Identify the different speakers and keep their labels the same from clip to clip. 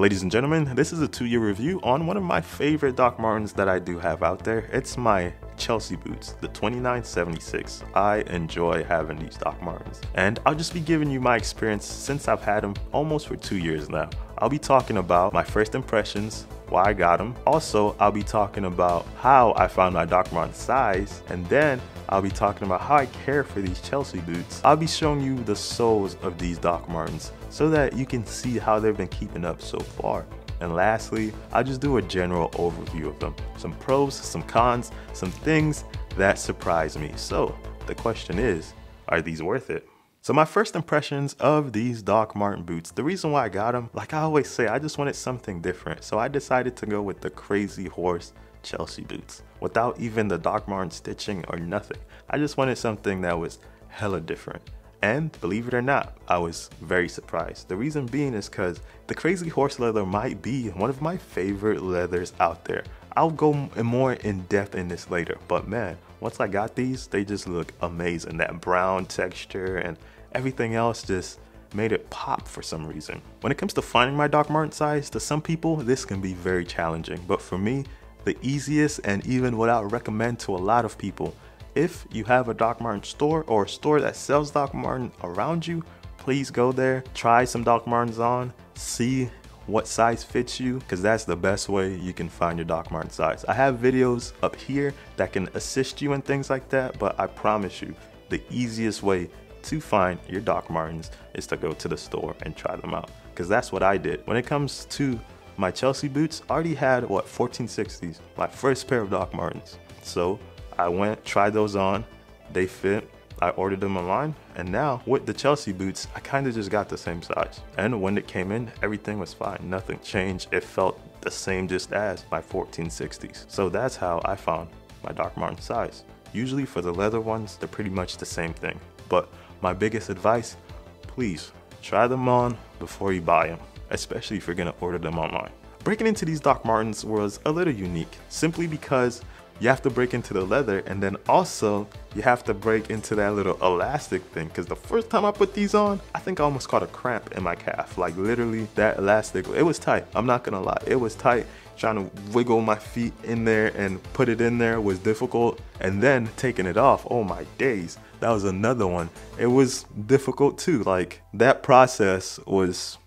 Speaker 1: Ladies and gentlemen, this is a two-year review on one of my favorite Doc Martens that I do have out there. It's my Chelsea boots, the 2976. I enjoy having these Doc Martens. And I'll just be giving you my experience since I've had them almost for two years now. I'll be talking about my first impressions, why I got them. Also, I'll be talking about how I found my Doc Martens size, and then I'll be talking about how I care for these Chelsea boots. I'll be showing you the soles of these Doc Martens so that you can see how they've been keeping up so far. And lastly, I'll just do a general overview of them. Some pros, some cons, some things that surprise me. So the question is, are these worth it? So my first impressions of these Doc Marten boots, the reason why I got them, like I always say, I just wanted something different. So I decided to go with the Crazy Horse Chelsea boots without even the Doc Marten stitching or nothing. I just wanted something that was hella different. And believe it or not, I was very surprised. The reason being is because the Crazy Horse leather might be one of my favorite leathers out there. I'll go more in depth in this later, but man, once I got these, they just look amazing. That brown texture and everything else just made it pop for some reason. When it comes to finding my Doc Marten size, to some people, this can be very challenging, but for me, the easiest and even what I would recommend to a lot of people if you have a Doc Marten store or a store that sells Doc Marten around you, please go there, try some Doc Martens on, see what size fits you because that's the best way you can find your Doc Marten size. I have videos up here that can assist you in things like that, but I promise you the easiest way to find your Doc Martens is to go to the store and try them out because that's what I did. When it comes to my Chelsea boots, I already had what 1460s, my first pair of Doc Martens. So I went, tried those on, they fit. I ordered them online, and now with the Chelsea boots, I kind of just got the same size. And when it came in, everything was fine. Nothing changed. It felt the same just as my 1460s. So that's how I found my Doc Marten size. Usually for the leather ones, they're pretty much the same thing. But my biggest advice, please try them on before you buy them, especially if you're gonna order them online. Breaking into these Doc Martens was a little unique, simply because you have to break into the leather and then also you have to break into that little elastic thing because the first time I put these on I think I almost caught a cramp in my calf. Like literally that elastic it was tight I'm not gonna lie it was tight. Trying to wiggle my feet in there and put it in there was difficult and then taking it off oh my days that was another one. It was difficult too like that process was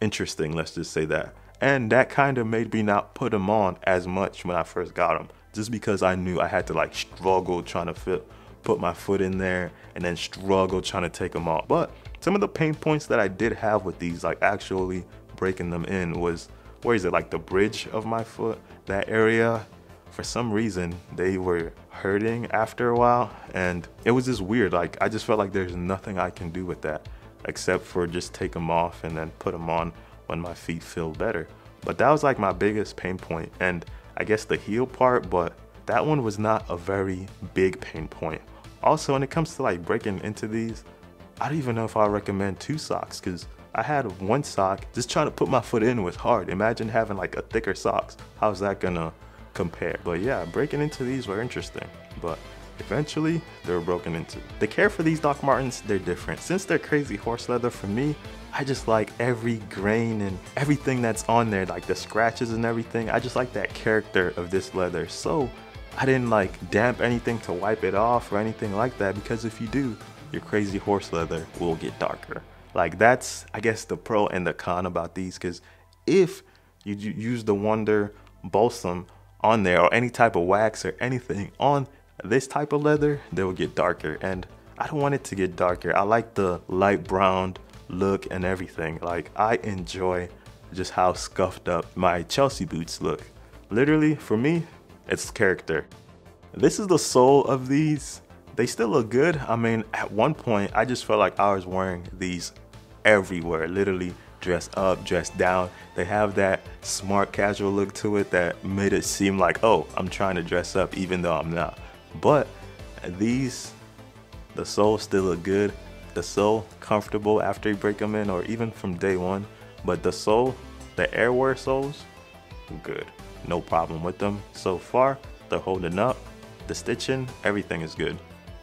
Speaker 1: interesting let's just say that. And that kind of made me not put them on as much when I first got them just because I knew I had to like struggle trying to fit, put my foot in there and then struggle trying to take them off. But some of the pain points that I did have with these, like actually breaking them in was, where is it, like the bridge of my foot, that area, for some reason they were hurting after a while and it was just weird. Like I just felt like there's nothing I can do with that except for just take them off and then put them on when my feet feel better. But that was like my biggest pain point and I guess the heel part, but that one was not a very big pain point. Also, when it comes to like breaking into these, I don't even know if I recommend two socks because I had one sock, just trying to put my foot in was hard. Imagine having like a thicker socks. How's that gonna compare? But yeah, breaking into these were interesting, but eventually they were broken into. The care for these Doc Martens, they're different. Since they're crazy horse leather for me, I just like every grain and everything that's on there, like the scratches and everything. I just like that character of this leather. So I didn't like damp anything to wipe it off or anything like that because if you do, your crazy horse leather will get darker. Like that's, I guess, the pro and the con about these because if you use the Wonder Balsam on there or any type of wax or anything on this type of leather, they will get darker. And I don't want it to get darker. I like the light brown look and everything. Like I enjoy just how scuffed up my Chelsea boots look. Literally, for me, it's character. This is the sole of these. They still look good. I mean, at one point, I just felt like I was wearing these everywhere, literally dressed up, dressed down. They have that smart casual look to it that made it seem like, oh, I'm trying to dress up even though I'm not. But these, the soles still look good the sole comfortable after you break them in or even from day one. But the sole, the AirWair soles, good. No problem with them so far. They're holding up. The stitching, everything is good.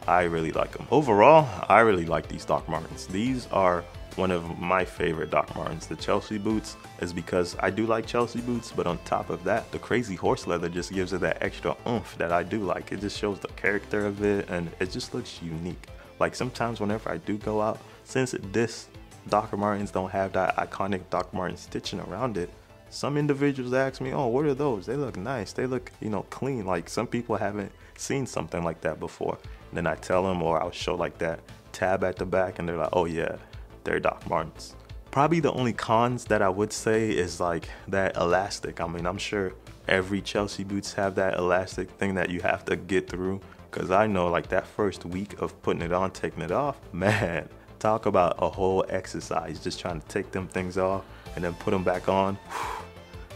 Speaker 1: I really like them. Overall, I really like these Doc Martens. These are one of my favorite Doc Martens, the Chelsea boots, is because I do like Chelsea boots, but on top of that, the crazy horse leather just gives it that extra oomph that I do like. It just shows the character of it and it just looks unique. Like sometimes whenever I do go out, since this Doc Martens don't have that iconic Doc Marten stitching around it, some individuals ask me, oh, what are those? They look nice. They look, you know, clean. Like some people haven't seen something like that before. And then I tell them or I'll show like that tab at the back and they're like, oh yeah, they're Doc Martens. Probably the only cons that I would say is like that elastic. I mean, I'm sure every Chelsea boots have that elastic thing that you have to get through. Cause I know like that first week of putting it on, taking it off, man, talk about a whole exercise just trying to take them things off and then put them back on.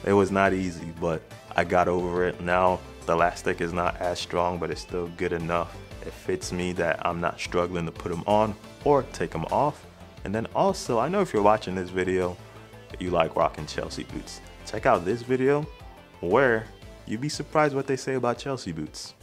Speaker 1: It was not easy, but I got over it. Now the elastic is not as strong, but it's still good enough. It fits me that I'm not struggling to put them on or take them off. And then also, I know if you're watching this video, you like rocking Chelsea boots. Check out this video where you'd be surprised what they say about Chelsea boots.